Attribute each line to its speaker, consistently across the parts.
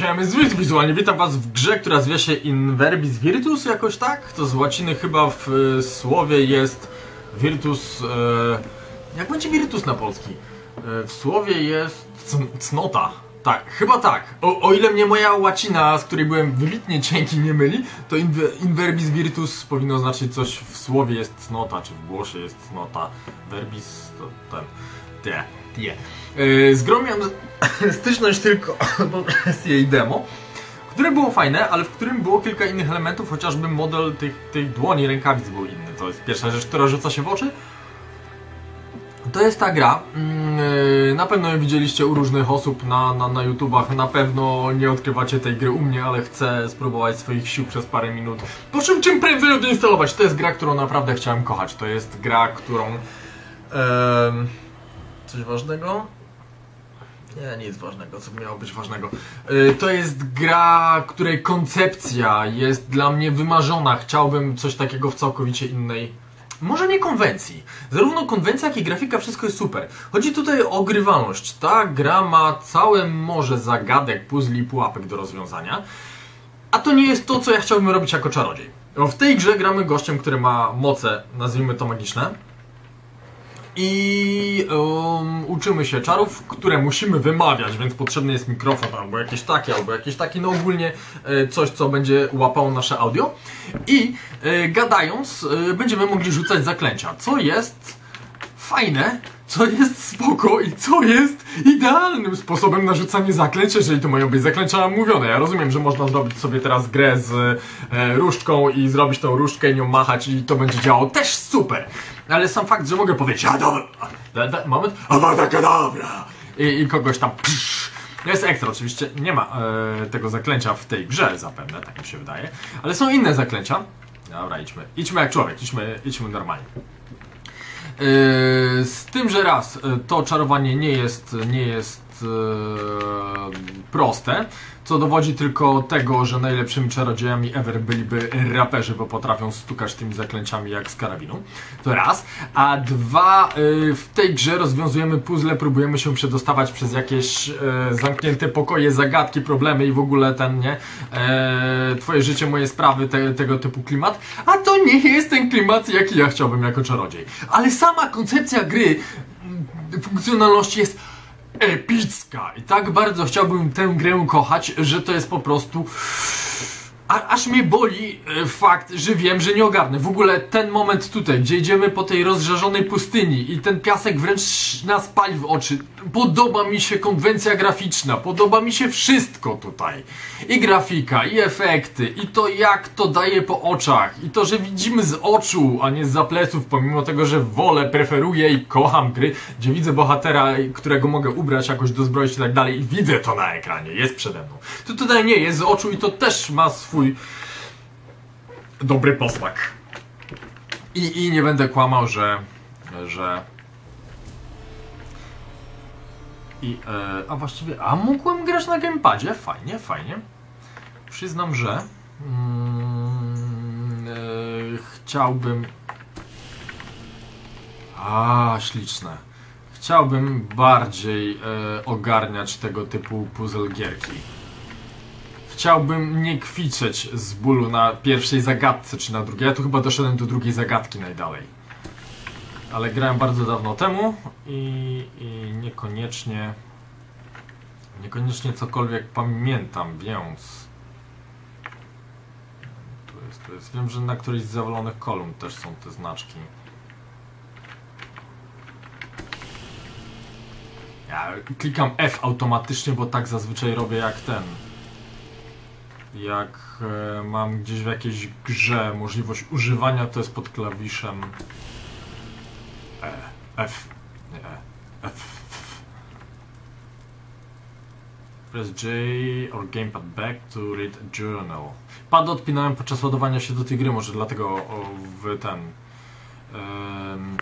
Speaker 1: siema, z wizualnie witam was w grze, która zwie się Inverbis Virtus jakoś tak? To z łaciny chyba w e, słowie jest Virtus... E, jak będzie Virtus na polski? E, w słowie jest cn cnota. Tak, chyba tak. O, o ile mnie moja łacina, z której byłem wybitnie cienki, nie myli, to inver, Inverbis Virtus powinno znaczyć coś w słowie jest cnota, czy w głosie jest cnota. Verbis to ten... Te, tie. Yy, z styczność tylko poprzez jej demo, które było fajne, ale w którym było kilka innych elementów, chociażby model tych, tych dłoni, rękawic był inny. To jest pierwsza rzecz, która rzuca się w oczy. To jest ta gra. Yy, na pewno ją widzieliście u różnych osób na, na, na YouTubach. Na pewno nie odkrywacie tej gry u mnie, ale chcę spróbować swoich sił przez parę minut. Po czym czym prędzej odinstalować. To jest gra, którą naprawdę chciałem kochać. To jest gra, którą... Yy, coś ważnego? Nie, nic ważnego, co miało być ważnego. Yy, to jest gra, której koncepcja jest dla mnie wymarzona. Chciałbym coś takiego w całkowicie innej. Może nie konwencji. Zarówno konwencja, jak i grafika, wszystko jest super. Chodzi tutaj o grywalność. Ta gra ma całe morze zagadek, puzli i pułapek do rozwiązania. A to nie jest to, co ja chciałbym robić jako czarodziej. W tej grze gramy gościem, który ma moce, nazwijmy to magiczne i um, uczymy się czarów, które musimy wymawiać, więc potrzebny jest mikrofon albo jakieś takie, albo jakieś takie, no ogólnie e, coś, co będzie łapało nasze audio. I e, gadając, e, będziemy mogli rzucać zaklęcia, co jest fajne, co jest spoko i co jest idealnym sposobem na rzucanie zaklęć, jeżeli to mają być zaklęcia mówione. Ja rozumiem, że można zrobić sobie teraz grę z e, różdżką i zrobić tą różdżkę i nią machać i to będzie działało też super. Ale sam fakt, że mogę powiedzieć, a dobra, da, da, moment, awada kadabra i, i kogoś tam psz, jest ekstra, oczywiście nie ma e, tego zaklęcia w tej grze zapewne, tak mi się wydaje, ale są inne zaklęcia. Dobra, idźmy, idźmy jak człowiek, idźmy, idźmy normalnie. Yy, z tym, że raz, yy, to czarowanie nie jest, nie jest yy, proste, co dowodzi tylko tego, że najlepszymi czarodziejami ever byliby raperzy, bo potrafią stukać tymi zaklęciami jak z karabinu. To raz. A dwa, w tej grze rozwiązujemy puzzle, próbujemy się przedostawać przez jakieś zamknięte pokoje, zagadki, problemy i w ogóle ten, nie? E, twoje życie, moje sprawy, te, tego typu klimat. A to nie jest ten klimat, jaki ja chciałbym jako czarodziej. Ale sama koncepcja gry, funkcjonalności jest epicka. I tak bardzo chciałbym tę grę kochać, że to jest po prostu... A, aż mnie boli e, fakt, że wiem, że nie ogarnę. W ogóle ten moment tutaj, gdzie idziemy po tej rozżarzonej pustyni i ten piasek wręcz nas pali w oczy. Podoba mi się konwencja graficzna, podoba mi się wszystko tutaj. I grafika, i efekty, i to jak to daje po oczach, i to, że widzimy z oczu, a nie z zapleców, pomimo tego, że wolę, preferuję i kocham gry, gdzie widzę bohatera, którego mogę ubrać jakoś, dozbroić i tak dalej i widzę to na ekranie, jest przede mną. To tutaj nie, jest z oczu i to też ma swój swój dobry posmak. I, I nie będę kłamał, że. że. I, e, a właściwie, a mógłbym grać na gamepadzie? Fajnie, fajnie. Przyznam, że mm, e, chciałbym. A, śliczne. Chciałbym bardziej e, ogarniać tego typu puzzle gierki chciałbym nie kwiczeć z bólu na pierwszej zagadce czy na drugiej. Ja tu chyba doszedłem do drugiej zagadki najdalej. Ale grałem bardzo dawno temu i, i niekoniecznie niekoniecznie cokolwiek pamiętam, więc tu jest, tu jest. Wiem, że na którejś z zawalonych kolumn też są te znaczki. Ja klikam F automatycznie, bo tak zazwyczaj robię jak ten jak e, mam gdzieś w jakiejś grze możliwość używania, to jest pod klawiszem E, F, nie E, F. Press J or gamepad back to read a journal. Pad odpinałem podczas ładowania się do tej gry, może dlatego w ten um,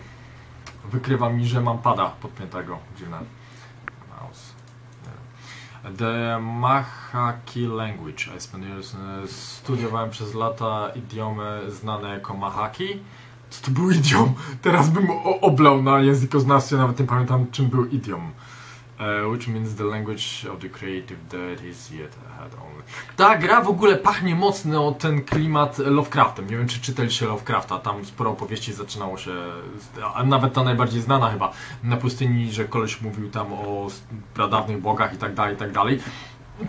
Speaker 1: wykrywa mi, że mam pada podpiętego. Dziwne. The Mahaki Language. Studiowałem przez lata idiomy znane jako Mahaki. Co to był idiom? Teraz bym oblał na językoznawstwie, nawet nie pamiętam czym był idiom. Uh, which means the language of the creative that is yet ahead only. Ta gra w ogóle pachnie mocno ten klimat Lovecraftem. Nie wiem, czy czytaliście Lovecrafta, tam sporo opowieści zaczynało się, a nawet ta najbardziej znana chyba, na pustyni, że koleś mówił tam o pradawnych bogach i tak dalej, i tak dalej.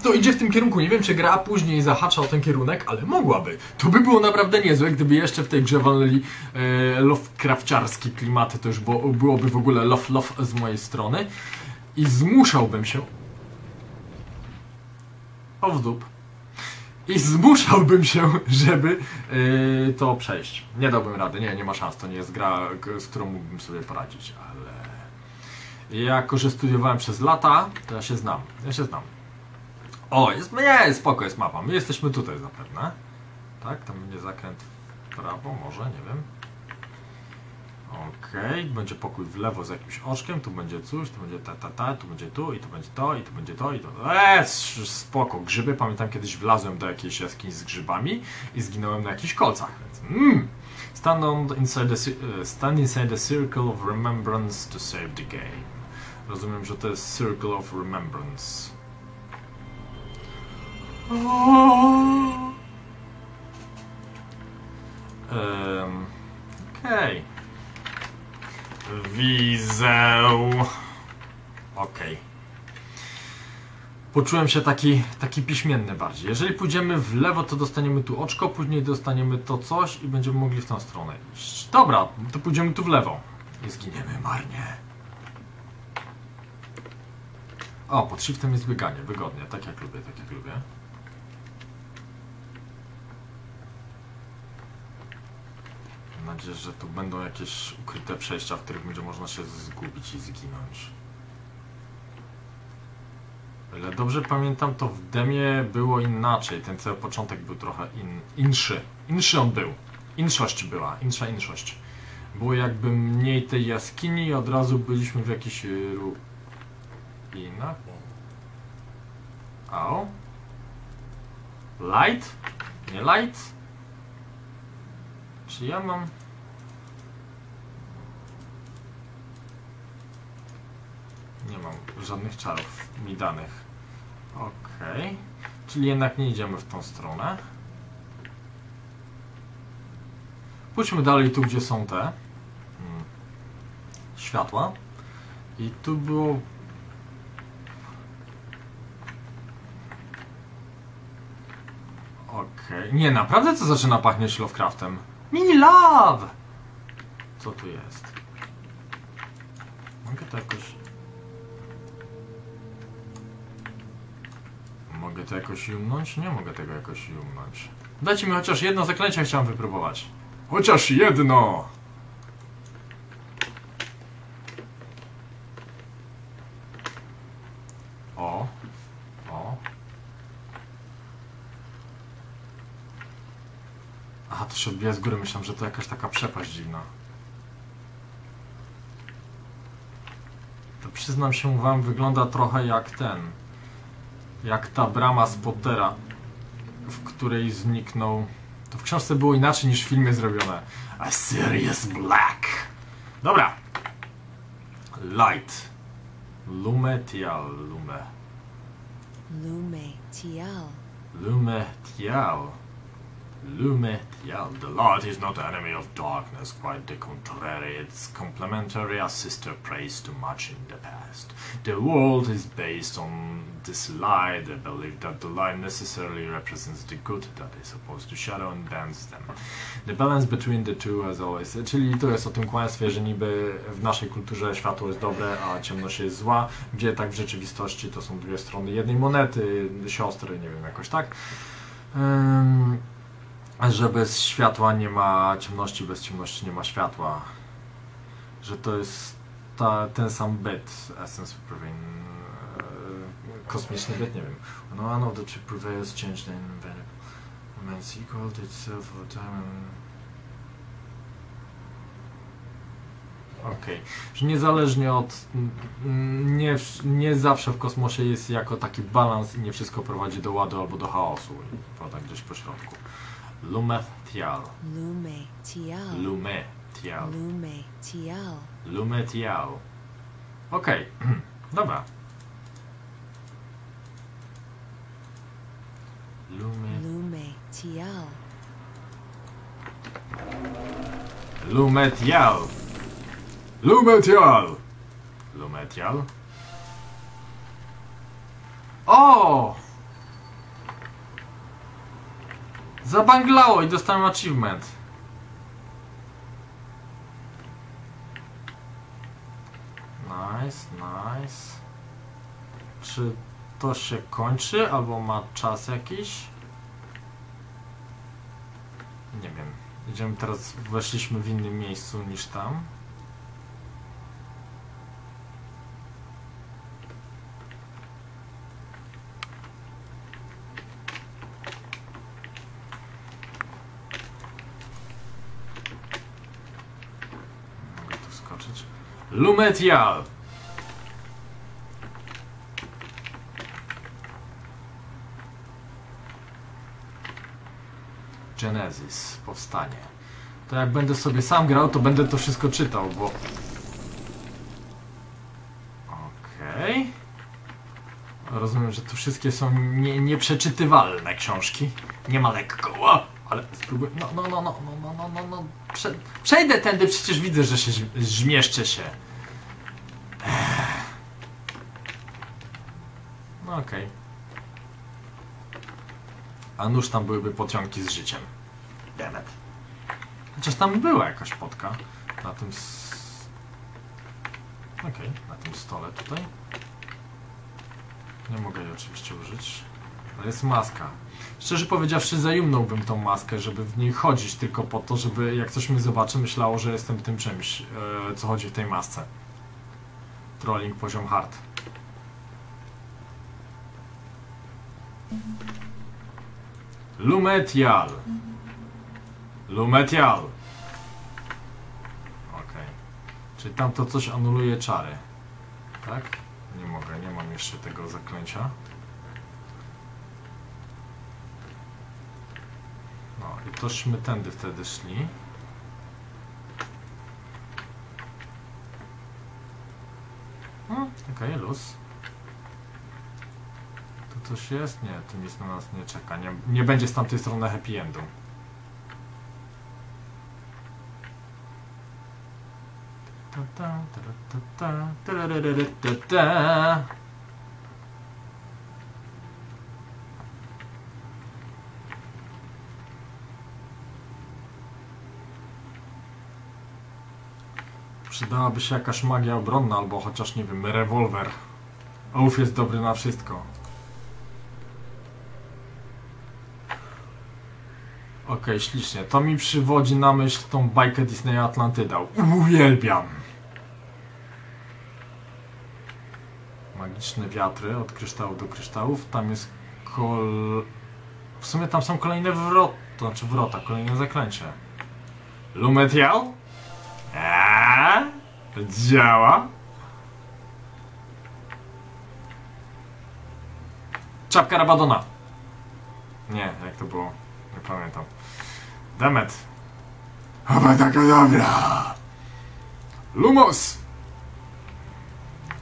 Speaker 1: To idzie w tym kierunku. Nie wiem, czy gra później zahacza o ten kierunek, ale mogłaby. To by było naprawdę niezłe, gdyby jeszcze w tej grze walnęli e, klimaty. To już było, byłoby w ogóle love, love z mojej strony. I zmuszałbym się... O w dup. I zmuszałbym się, żeby e, to przejść. Nie dałbym rady. Nie, nie ma szans. To nie jest gra, z którą mógłbym sobie poradzić, ale... Jako, że studiowałem przez lata, to ja się znam. Ja się znam. O, jest, nie, spoko, jest mapa. My jesteśmy tutaj zapewne. Tak, tam będzie zakręt w prawo, może, nie wiem. Okej, będzie pokój w lewo z jakimś oczkiem, tu będzie coś, tu będzie ta, ta, ta, tu będzie tu, i tu będzie to, i tu będzie to, i to. Eee, spoko, grzyby. Pamiętam kiedyś wlazłem do jakiejś jaskini z grzybami i zginąłem na jakichś kolcach, więc mm. Stand, on inside the, e, stand inside the circle of remembrance to save the game. Rozumiem, że to jest Circle of Remembrance. Um, Okej. Widzę. Okej. Poczułem się taki, taki piśmienny bardziej. Jeżeli pójdziemy w lewo, to dostaniemy tu oczko, później dostaniemy to coś i będziemy mogli w tą stronę iść. Dobra, to pójdziemy tu w lewo. I zginiemy marnie. O, pod shiftem jest bieganie, wygodnie, tak jak lubię, tak jak lubię. Nadzieję, że tu będą jakieś ukryte przejścia, w których będzie można się zgubić i zginąć. O ile dobrze pamiętam, to w demie było inaczej. Ten cały początek był trochę in, inszy. Inszy on był. Inszość była, insza inszość. Było jakby mniej tej jaskini i od razu byliśmy w jakichś ruinach. Au. Light? Nie light? Czy ja mam... Nie mam żadnych czarów mi danych. Okej. Czyli jednak nie idziemy w tą stronę. Pójdźmy dalej tu, gdzie są te mm, światła. I tu było Okej. Nie, naprawdę to zaczyna pachnieć Lovecraftem. Mini Love! Co tu jest? Mogę to jakoś... Mogę to jakoś jumnąć? Nie mogę tego jakoś jumnąć. Dajcie mi chociaż jedno zaklęcie, chciałem wypróbować. Chociaż jedno! O. O. Aha, to się odbija z góry. Myślałem, że to jakaś taka przepaść dziwna. To przyznam się wam, wygląda trochę jak ten. Jak ta brama z Pottera, w której zniknął. To w książce było inaczej niż w filmie zrobione. A Sirius Black. Dobra. Light. Lume tial lume.
Speaker 2: Lume Tial.
Speaker 1: Lume tial. The light is not enemy of darkness, quite the contrary. Its complementary assister prays too much in the past. The world is based on this lie, the belief that the light necessarily represents the good that is opposed to shadow and bends them. The balance between the two as always. Czyli to jest o tym kłamstwie, że niby w naszej kulturze światło jest dobre, a ciemność jest zła, gdzie tak w rzeczywistości to są dwie strony jednej monety, siostry, nie wiem, jakoś tak. Ym, że bez światła nie ma ciemności, bez ciemności nie ma światła. Że to jest ta, ten sam byt, essence prevail, e, kosmiczny byt, nie wiem. No of the two prevails changed in invariable. Remains equal to itself for time and... Okej, że niezależnie od... Nie, nie zawsze w kosmosie jest jako taki balans i nie wszystko prowadzi do ładu albo do chaosu. I pada gdzieś po środku.
Speaker 2: Lume Tial. Lume Tial.
Speaker 1: Lume Tial. Lume Tial.
Speaker 2: Lume... Lumetial.
Speaker 1: Lumetial. Lumetial. Lumetial. O! Oh! Zabanglało i dostałem achievement. Nice, nice. Czy to się kończy albo ma czas jakiś? Nie wiem. Idziemy teraz, weszliśmy w innym miejscu niż tam. Mogę tu Lumetial! Genesis, powstanie. To jak będę sobie sam grał, to będę to wszystko czytał, bo... Okej. Rozumiem, że to wszystkie są nie, nieprzeczytywalne książki. Nie ma lekko. O! Ale spróbuj... No, no, no, no, no, no, no, no, no. Prze... Przejdę tędy, przecież widzę, że się zmieszczę się. No okej. A nuż tam byłyby pociągi z życiem. Demet. Chociaż tam była jakaś potka na tym. Okej, na tym stole tutaj. Nie mogę jej oczywiście użyć. Ale jest maska. Szczerze powiedziawszy, zajumnąłbym tą maskę, żeby w niej chodzić, tylko po to, żeby jak coś mnie zobaczy, myślało, że jestem tym czymś, e, co chodzi w tej masce. Trolling poziom hard. Lumetial. Lumetial. Okej. Czyli tam to coś anuluje czary. Tak? Nie mogę, nie mam jeszcze tego zaklęcia. No i tośmy tędy wtedy szli. Hmm, Okej, luz. Tu coś jest? Nie, tu nic na nas nie czeka. Nie, nie będzie z tamtej strony happy endu. Ta, ta, ta, ta, ta, tararara, ta, ta. Przydałaby się jakaś magia obronna, albo chociaż, nie wiem, rewolwer. Ołów jest dobry na wszystko. Okej, ślicznie. To mi przywodzi na myśl tą bajkę Disneya Atlantyda. Uwielbiam! Magiczne wiatry od kryształu do kryształów. Tam jest kol... W sumie tam są kolejne wrota, to znaczy wrota, kolejne zaklęcie. Lumetial? Eee? Działa? Czapka Rabadona. Nie, jak to było? Nie pamiętam. Demet. Chyba taka dobra. Lumos.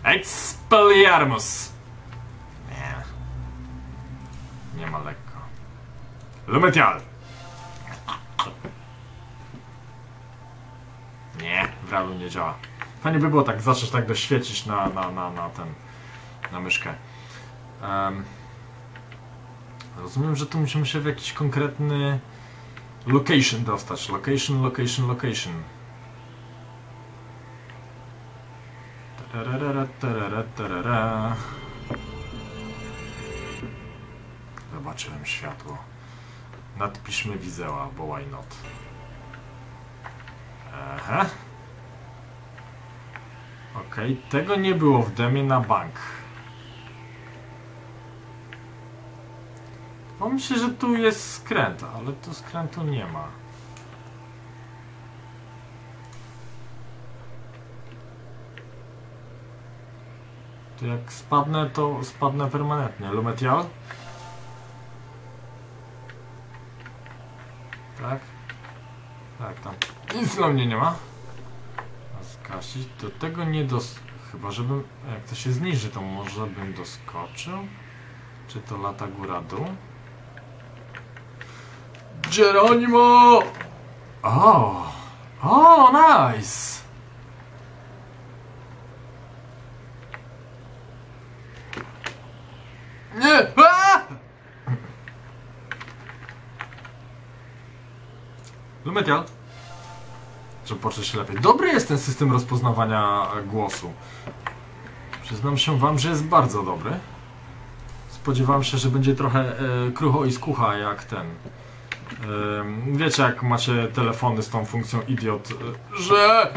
Speaker 1: Expelliarmus. Nie. Nie ma lekko. Lumetial. Nie, w nie działa. Fajnie by było tak zacząć tak doświecić na, na, na, na ten, na myszkę. Em, rozumiem, że tu musimy się w jakiś konkretny location dostać. Location, location, location. Tararara, tarara, tarara. Zobaczyłem światło. Nadpiszmy wizeła, bo why not? Aha. Okej, tego nie było w demie na bank. Pomyślę, że tu jest skręt, ale tu skrętu nie ma. To jak spadnę, to spadnę permanentnie. Lumetial? Tak? Tak, tam nic na mnie nie ma. A Skasić, do tego nie dos... Chyba, żebym... Jak to się zniży, to może bym doskoczył? Czy to lata góra-dół? Geronimo! O! O, nice! Nie! A! Lumetial? Żeby poczuć się lepiej. Dobry jest ten system rozpoznawania głosu. Przyznam się wam, że jest bardzo dobry. Spodziewałem się, że będzie trochę e, krucho i skucha jak ten. E, wiecie, jak macie telefony z tą funkcją idiot, e, że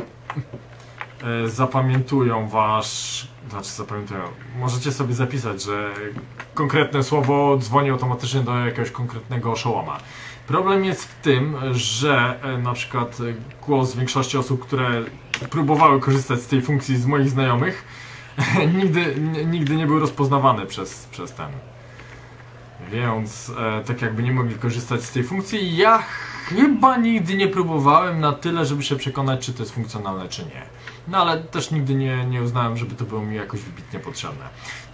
Speaker 1: e, zapamiętują wasz. Znaczy, zapamiętują. Możecie sobie zapisać, że konkretne słowo dzwoni automatycznie do jakiegoś konkretnego oszołoma. Problem jest w tym, że e, na przykład e, głos większości osób, które próbowały korzystać z tej funkcji z moich znajomych, nigdy, nigdy nie był rozpoznawany przez, przez ten. Więc e, tak jakby nie mogli korzystać z tej funkcji. Ja chyba nigdy nie próbowałem na tyle, żeby się przekonać, czy to jest funkcjonalne, czy nie. No ale też nigdy nie, nie uznałem, żeby to było mi jakoś wybitnie potrzebne.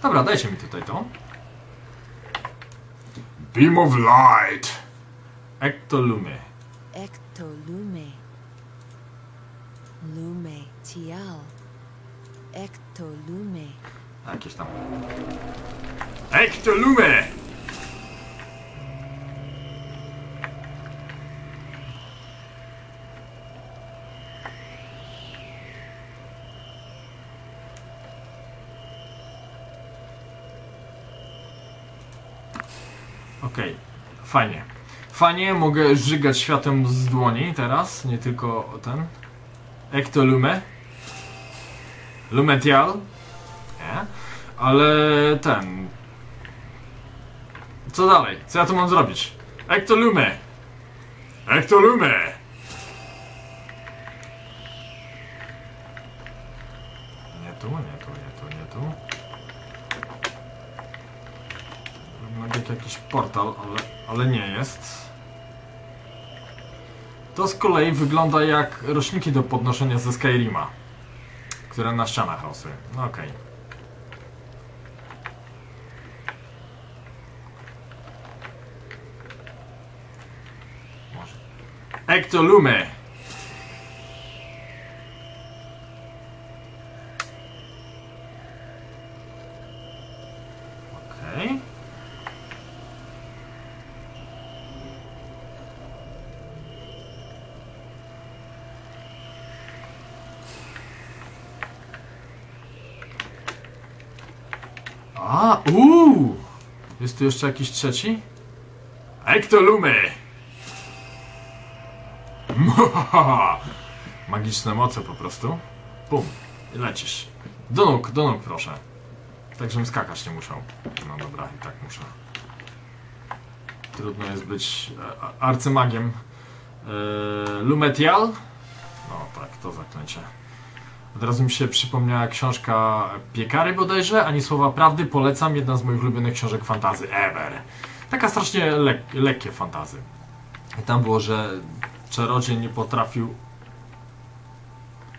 Speaker 1: Dobra, dajcie mi tutaj to. Beam of Light! Ectolume.
Speaker 2: Ectolume. Lume tial. Ectolume.
Speaker 1: Jakieś tam. Ectolume! Okej, fajnie. Fajnie, mogę żygać światłem z dłoni teraz, nie tylko ten. Ectolume. Lumetial. Nie? Ale ten. Co dalej? Co ja tu mam zrobić? Ektolume! Ektolume! Nie tu, nie tu, nie tu, nie tu. Jak jakiś portal, ale, ale nie jest. To z kolei wygląda jak roczniki do podnoszenia ze Skyrima, które na ścianach rosły. No okej. Może. Ektolume! Okej. A, uuu! Jest tu jeszcze jakiś trzeci? Muhahaha. Magiczne moce po prostu. Bum. I lecisz. Do nóg, do nóg proszę. Tak, żebym skakać nie musiał. No dobra, i tak muszę. Trudno jest być e, arcymagiem. E, Lumetial? No tak, to zaklęcie. Od razu mi się przypomniała książka Piekary bodajże, ani słowa prawdy. Polecam, jedna z moich ulubionych książek fantazy ever. Taka strasznie lek lekkie fantazy. I tam było, że czarodziej nie potrafił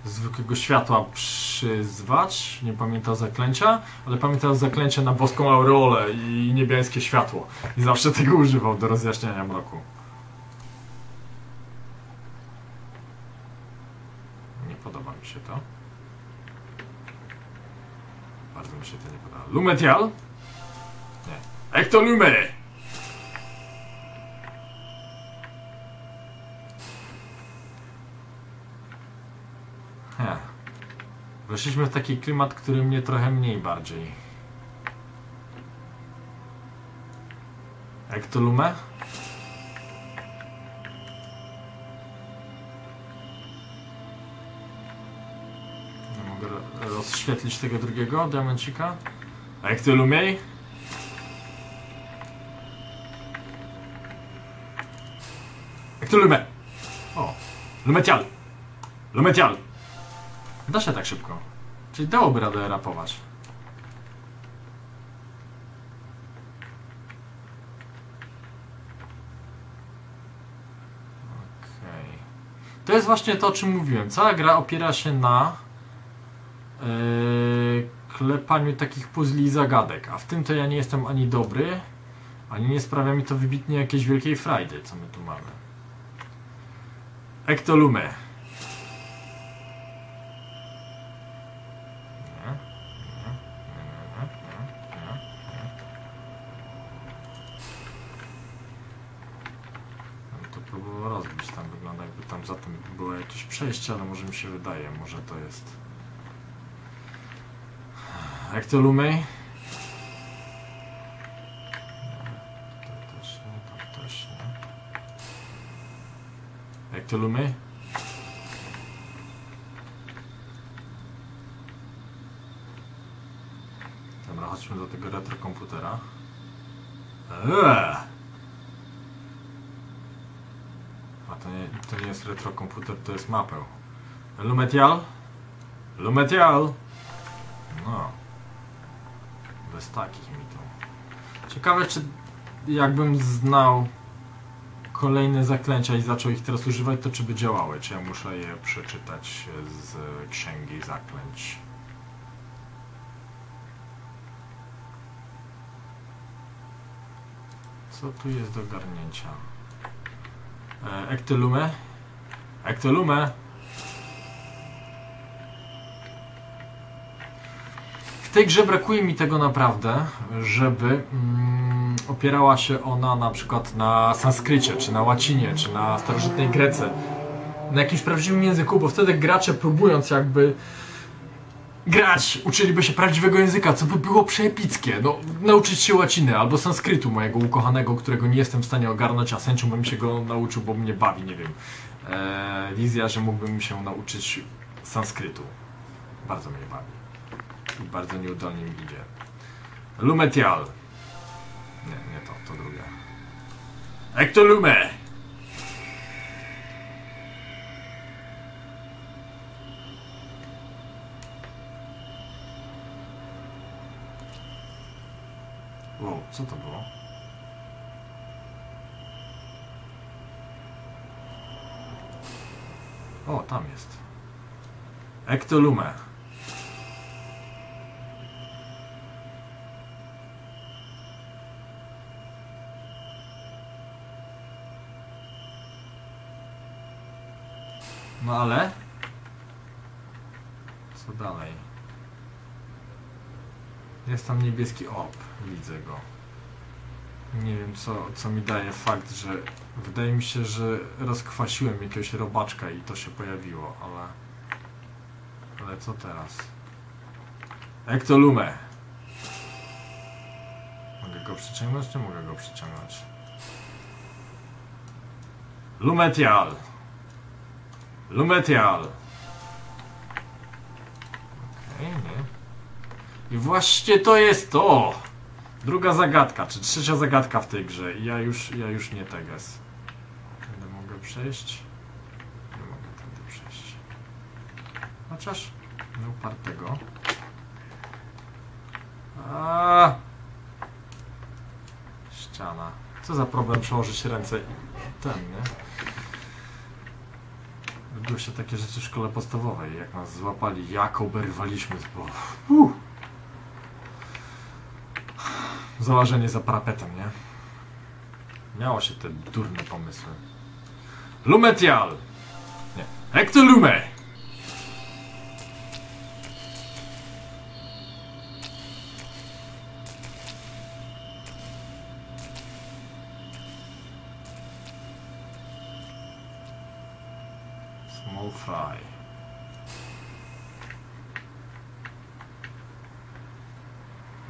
Speaker 1: zwykłego światła przyzwać, nie pamiętał zaklęcia, ale pamiętał zaklęcie na boską aureolę i niebieskie światło. I zawsze tego używał do rozjaśniania mroku. Nie podoba mi się to. Bardzo mi się to nie podoba. Lumetial? Nie. Ektolume! Weszliśmy w taki klimat, który mnie trochę mniej bardziej. Ektolume? Nie mogę ro- rozświetlić tego drugiego diamencika. Ektolume? Ektolume! O! Lumetial! Lumetial! Da się tak szybko. Czyli dałoby radę rapować. To jest właśnie to, o czym mówiłem. Cała gra opiera się na yy, klepaniu takich puzli i zagadek, a w tym to ja nie jestem ani dobry, Ani nie sprawia mi to wybitnie jakiejś wielkiej frajdy, co my tu mamy. To próbował rozbić, tam wygląda jakby tam za tym było jakieś przejście, ale może mi się wydaje, może to jest... Ektolumej? Tutaj też nie, tam też nie. Ektolumej? Dobra, chodźmy do tego retrokomputera. Eee! A to nie, to nie jest retrokomputer, to jest mapę. Lumetial? Lumetial? Takich mi to. Ciekawe, czy jakbym znał kolejne zaklęcia i zaczął ich teraz używać, to czy by działały? Czy ja muszę je przeczytać z księgi zaklęć? Co tu jest do garnięcia? E, Ektolume? Ektolume? W tej grze brakuje mi tego naprawdę, żeby mm, opierała się ona na przykład na sanskrycie, czy na łacinie, czy na starożytnej grece, na jakimś prawdziwym języku, bo wtedy gracze próbując jakby grać, uczyliby się prawdziwego języka, co by było przeepickie. No, nauczyć się łaciny albo sanskrytu mojego ukochanego, którego nie jestem w stanie ogarnąć, a sędzią bym się go nauczył, bo mnie bawi, nie wiem. Eee, wizja, że mógłbym się nauczyć sanskrytu. Bardzo mnie bawi. Bardzo nieudolnie mi idzie. Lumetial. Nie, nie to, to drugie. Ektolume! Wow, co to było? O, tam jest. Ektolume. No ale? Co dalej? Jest tam niebieski op, widzę go. Nie wiem co, co mi daje fakt, że wydaje mi się, że rozkwasiłem jakiegoś robaczka i to się pojawiło, ale... Ale co teraz? Ektolume! Mogę go przyciągnąć, czy mogę go przyciągnąć? Lumetial! Lumetial! Okej, nie. I właśnie to jest to! Druga zagadka, czy trzecia zagadka w tej grze. I ja już, ja już nie teges. Tędy mogę przejść? Nie mogę tędy przejść. Chociaż nie upartego. A Ściana. Co za problem przełożyć ręce i ten, nie? Robiły się takie rzeczy w szkole podstawowej, jak nas złapali, jak oberwaliśmy, bo... Uh. Założenie za parapetem, nie? Miało się te durne pomysły. Lumetial! Nie. Ektolume! Small fry.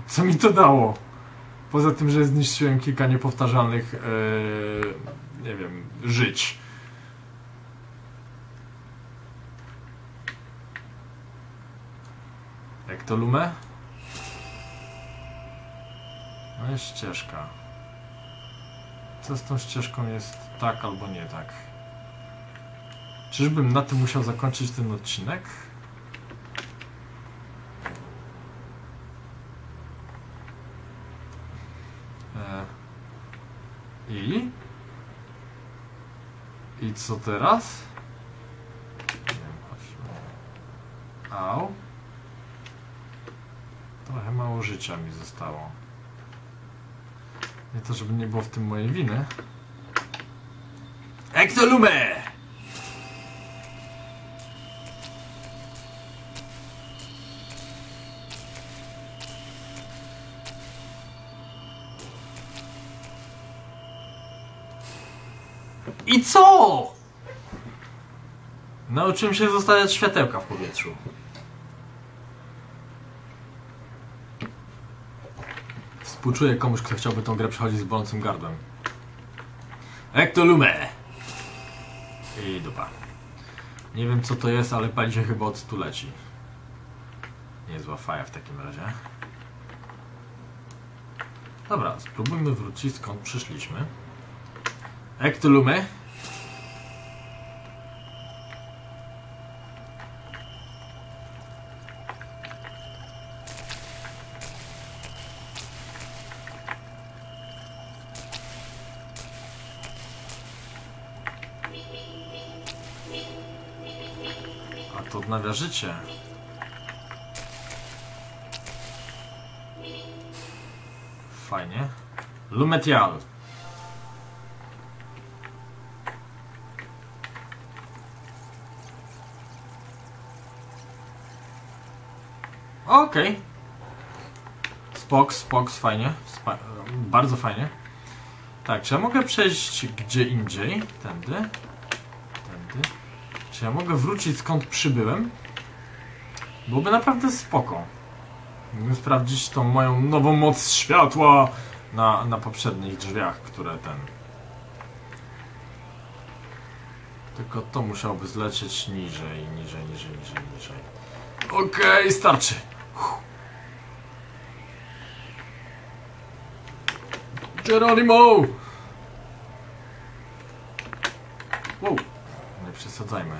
Speaker 1: Co mi to dało? Poza tym, że zniszczyłem kilka niepowtarzalnych, e, nie wiem, żyć. Jak to lumę? No jest ścieżka. Co z tą ścieżką jest tak albo nie tak? Czyżbym na tym musiał zakończyć ten odcinek? E, I? I co teraz? Wiem. Au. Trochę mało życia mi zostało. Nie to, żeby nie było w tym mojej winy. Ektolume! Co? Nauczyłem się zostawiać światełka w powietrzu. Współczuję komuś, kto chciałby tą grę przechodzić z bolącym gardłem. Ektolume! I dupa. Nie wiem co to jest, ale pali się chyba od stuleci. Niezła faja w takim razie. Dobra, spróbujmy wrócić skąd przyszliśmy. Ektolume. To odnawia życie. Fajnie. Lumetial. Okej. Spoks, spoks, fajnie. Spa bardzo fajnie. Tak, czy ja mogę przejść gdzie indziej? Tędy. Czy ja mogę wrócić skąd przybyłem? Byłoby naprawdę spoko. Mógłbym sprawdzić tą moją nową moc światła na, na poprzednich drzwiach, które ten... Tylko to musiałoby zlecieć niżej, niżej, niżej, niżej, niżej. Okej, starczy. Uff. Geronimo! Wow. Nie przesadzajmy.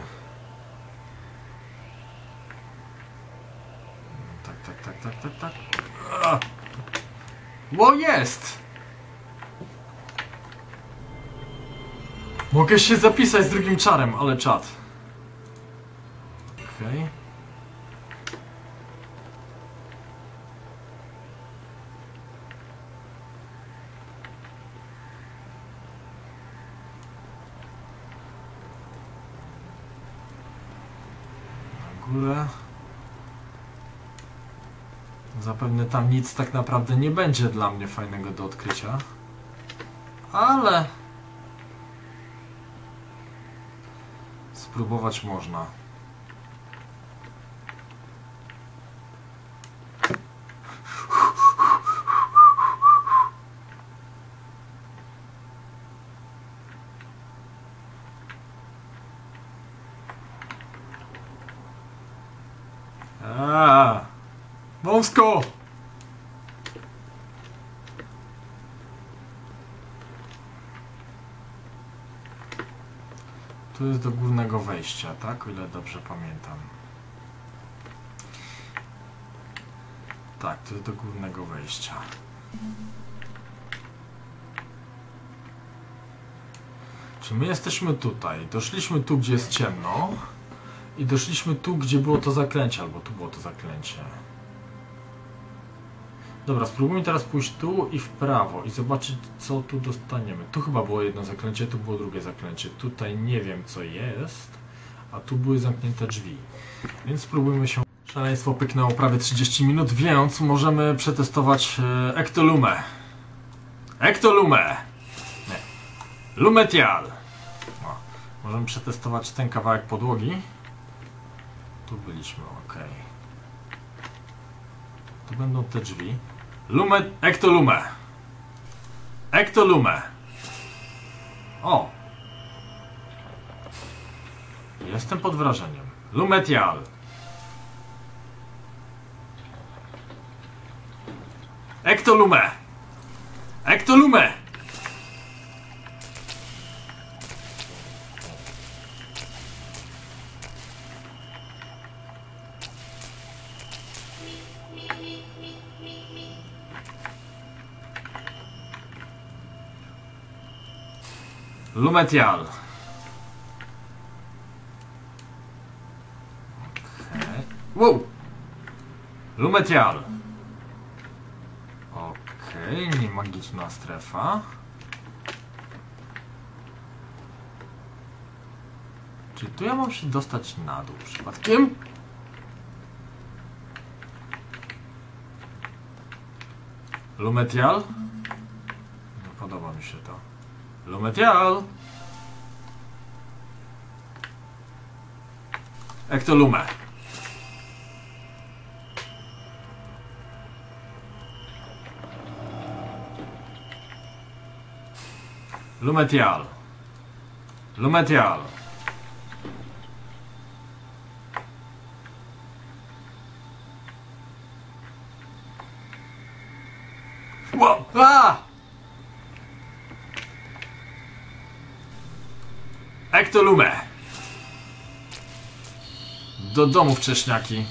Speaker 1: Tak, tak, tak, tak, tak, tak. Bo jest! Mogę się zapisać z drugim czarem, ale czat. Okej. Na górę. Zapewne tam nic tak naprawdę nie będzie dla mnie fajnego do odkrycia. Ale... Spróbować można. Wąsko! Tu jest do głównego wejścia, tak? O ile dobrze pamiętam. Tak, to jest do głównego wejścia. Czy my jesteśmy tutaj? Doszliśmy tu, gdzie jest ciemno. I doszliśmy tu, gdzie było to zaklęcie, albo tu było to zaklęcie. Dobra, spróbujmy teraz pójść tu i w prawo i zobaczyć, co tu dostaniemy. Tu chyba było jedno zaklęcie, tu było drugie zaklęcie. Tutaj nie wiem, co jest, a tu były zamknięte drzwi. Więc spróbujmy się... Szaleństwo pyknęło prawie 30 minut, więc możemy przetestować e, Ektolume. Ektolume! Nie. Lumetial! O, możemy przetestować ten kawałek podłogi. Tu byliśmy, ok. Tu będą te drzwi. Lume, ektolume. Ektolume. O! Jestem pod wrażeniem. Lumetial. Ektolume. Ektolume. Lumetial. Okej. Wow! Lumetial. Okej, nie właśnie magiczna strefa. Czy tu ja mam się dostać na dół przypadkiem? Lumetial? Nie podoba mi się to. Lumetial! Ektolume. Lumetial. Lumetial. Wow. A! Ektolume. Do domu wcześniaki.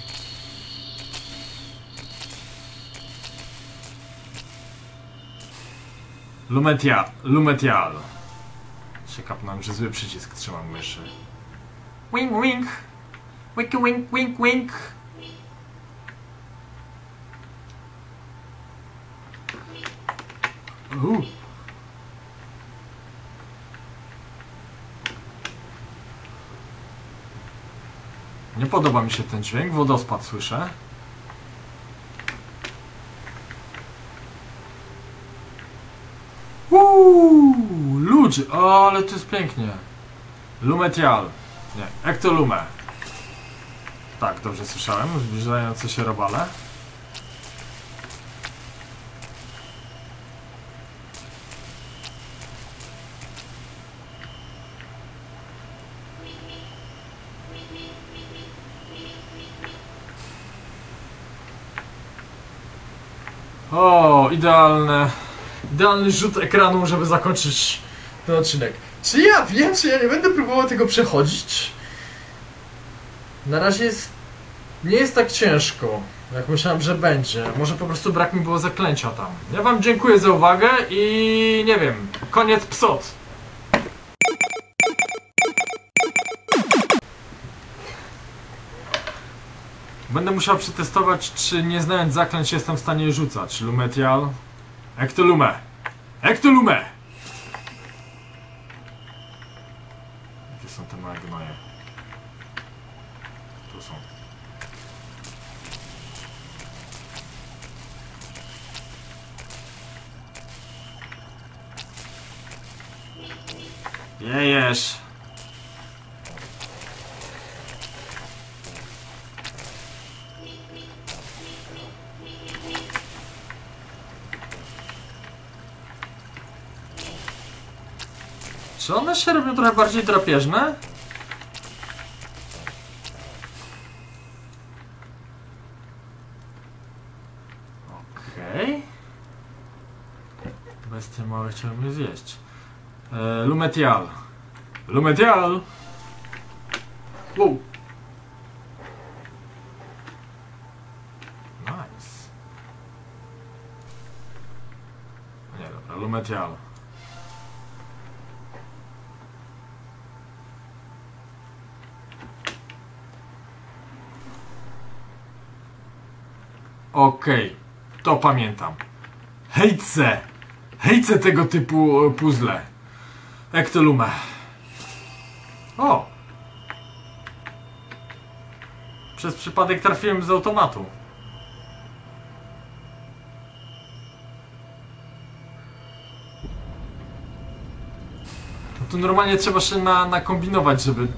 Speaker 1: Lumetia, Lumetial. Się kapnąłem, że zły przycisk trzymam myszy. Wink, wink. Wink, wink, wink, wink. Uuu. Podoba mi się ten dźwięk, wodospad słyszę. Uuu, ludzie, o, ale to jest pięknie. Lumetial. Nie, Ektolume. Tak, dobrze słyszałem, zbliżające się robale. O, idealne. Idealny rzut ekranu, żeby zakończyć ten odcinek. Czy ja wiem, czy ja nie będę próbował tego przechodzić? Na razie jest. Nie jest tak ciężko, jak myślałem, że będzie. Może po prostu brak mi było zaklęcia tam. Ja wam dziękuję za uwagę i nie wiem. Koniec psot. Będę musiał przetestować, czy nie znając zaklęć jestem w stanie rzucać. Lumetial. Ektolume. Ektolume! Gdzie są te małe gnoje? Tu są. Jejesz! Czy one się robią trochę bardziej drapieżne? Okej. Bestie małe zjeść. E, Lumetial. Lumetial! Wow. Nice. Nie, dobra, Lumetial. Okej, to pamiętam. Hejce! Hejce tego typu e, puzzle. Ektolume. O! Przez przypadek trafiłem z automatu. No tu normalnie trzeba się na, nakombinować, żeby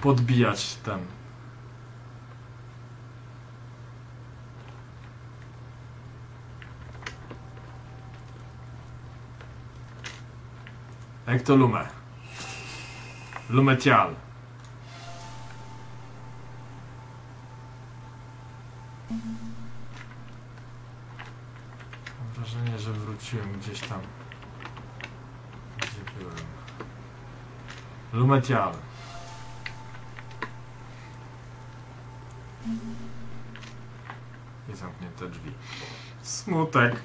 Speaker 1: podbijać ten. Ektolume. Lumetial. Mam wrażenie, że wróciłem gdzieś tam. Gdzie byłem? Lumetial. I zamknięte drzwi. Smutek.